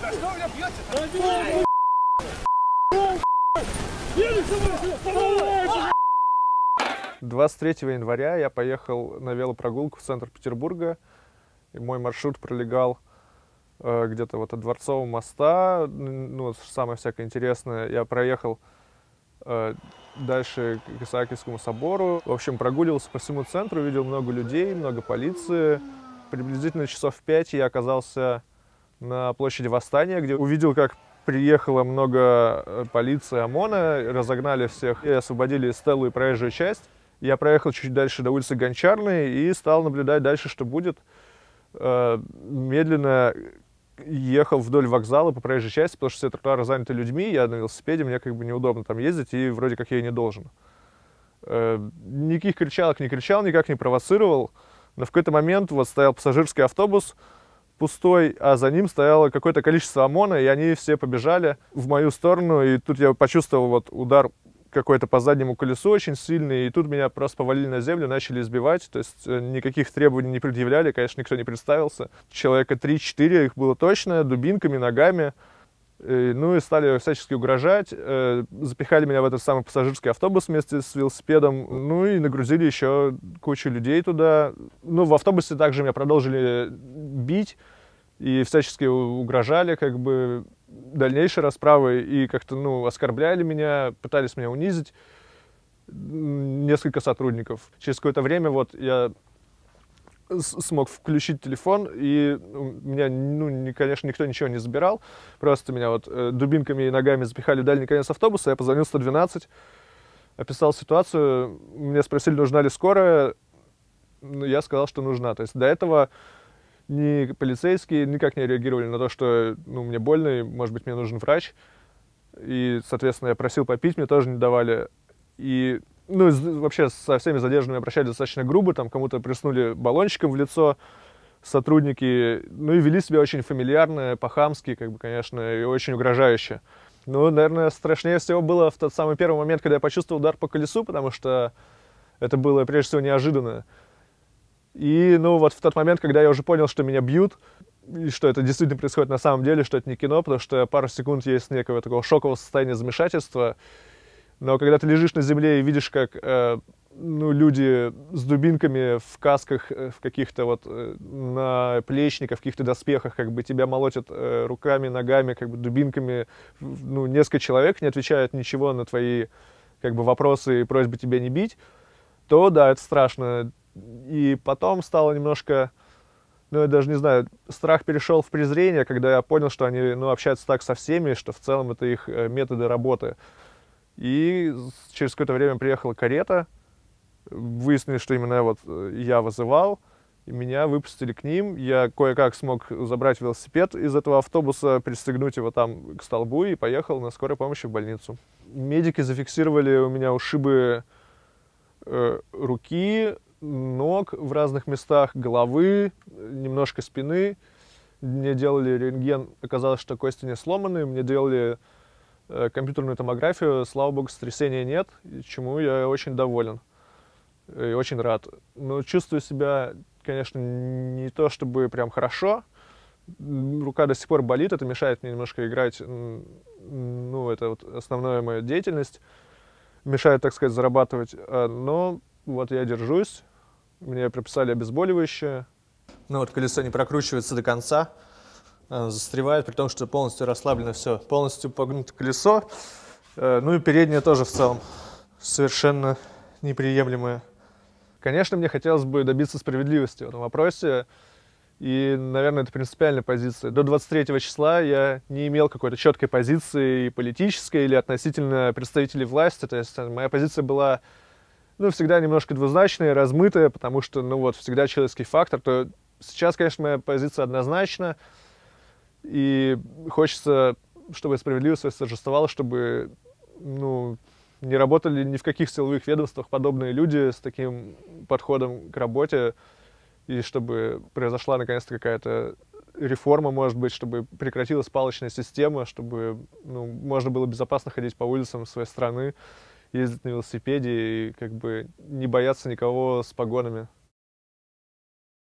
Да что вы меня бьете? 23 января я поехал на велопрогулку в центр Петербурга. И мой маршрут пролегал э, где-то вот от Дворцового моста. Ну, самое всякое интересное. Я проехал э, дальше к Исаакиевскому собору. В общем, прогуливался по всему центру, видел много людей, много полиции. Приблизительно часов в пять я оказался на площади Восстания, где увидел, как приехало много э, полиции ОМОНа, разогнали всех и освободили Стеллу и проезжую часть. Я проехал чуть дальше до улицы Гончарной и стал наблюдать дальше, что будет. Э, медленно ехал вдоль вокзала по проезжей части, потому что все тротуары заняты людьми, я на велосипеде, мне как бы неудобно там ездить, и вроде как я и не должен. Э, никаких кричалок не кричал, никак не провоцировал, но в какой-то момент вот стоял пассажирский автобус, пустой, а за ним стояло какое-то количество ОМОНа, и они все побежали в мою сторону, и тут я почувствовал вот удар какой-то по заднему колесу очень сильный, и тут меня просто повалили на землю, начали избивать, то есть э, никаких требований не предъявляли, конечно, никто не представился. Человека 3-4 их было точно, дубинками, ногами, ну и стали всячески угрожать, э, запихали меня в этот самый пассажирский автобус вместе с велосипедом, ну и нагрузили еще кучу людей туда. Ну, в автобусе также меня продолжили бить и всячески угрожали, как бы, дальнейшей расправы и как-то, ну, оскорбляли меня, пытались меня унизить несколько сотрудников. Через какое-то время вот я смог включить телефон, и меня, ну, не, конечно, никто ничего не забирал, просто меня вот э, дубинками и ногами запихали в дальний конец автобуса, я позвонил 112, описал ситуацию, мне спросили, нужна ли скорая, ну, я сказал, что нужна. То есть до этого ни полицейские никак не реагировали на то, что ну, мне больно, и, может быть, мне нужен врач. И, соответственно, я просил попить, мне тоже не давали. И ну, вообще со всеми задержанными обращались достаточно грубо, там кому-то приснули баллончиком в лицо сотрудники, ну и вели себя очень фамильярно, по-хамски, как бы, конечно, и очень угрожающе. Ну, наверное, страшнее всего было в тот самый первый момент, когда я почувствовал удар по колесу, потому что это было, прежде всего, неожиданно. И, ну, вот в тот момент, когда я уже понял, что меня бьют, и что это действительно происходит на самом деле, что это не кино, потому что пару секунд есть некого такого шокового состояния замешательства. Но когда ты лежишь на земле и видишь, как э, ну, люди с дубинками в касках, э, в каких-то вот э, на плечниках, в каких-то доспехах, как бы тебя молотят э, руками, ногами, как бы дубинками, ну, несколько человек не отвечают ничего на твои как бы вопросы и просьбы тебя не бить, то да, это страшно. И потом стало немножко, ну, я даже не знаю, страх перешел в презрение, когда я понял, что они, ну, общаются так со всеми, что в целом это их э, методы работы. И через какое-то время приехала карета, выяснилось, что именно вот э, я вызывал, и меня выпустили к ним. Я кое-как смог забрать велосипед из этого автобуса, пристегнуть его там к столбу и поехал на скорой помощи в больницу. Медики зафиксировали у меня ушибы э, руки, ног в разных местах, головы, немножко спины. Мне делали рентген, оказалось, что кости не сломаны. Мне делали компьютерную томографию, слава богу, сотрясения нет, чему я очень доволен и очень рад. Но чувствую себя, конечно, не то чтобы прям хорошо. Рука до сих пор болит, это мешает мне немножко играть, ну, это вот основная моя деятельность, мешает, так сказать, зарабатывать. А, но вот я держусь, мне прописали обезболивающее. Ну вот колесо не прокручивается до конца, застревает, при том, что полностью расслаблено все, полностью погнуто колесо. Э, ну и переднее тоже в целом совершенно неприемлемое. Конечно, мне хотелось бы добиться справедливости в этом вопросе. И, наверное, это принципиальная позиция. До 23 числа я не имел какой-то четкой позиции политической или относительно представителей власти. То есть моя позиция была ну, всегда немножко двузначная, размытая, потому что, ну, вот, всегда человеческий фактор, то сейчас, конечно, моя позиция однозначна, и хочется, чтобы справедливость восторжествовала, чтобы, ну, не работали ни в каких силовых ведомствах подобные люди с таким подходом к работе, и чтобы произошла, наконец-то, какая-то реформа, может быть, чтобы прекратилась палочная система, чтобы ну, можно было безопасно ходить по улицам своей страны ездить на велосипеде и как бы не бояться никого с погонами.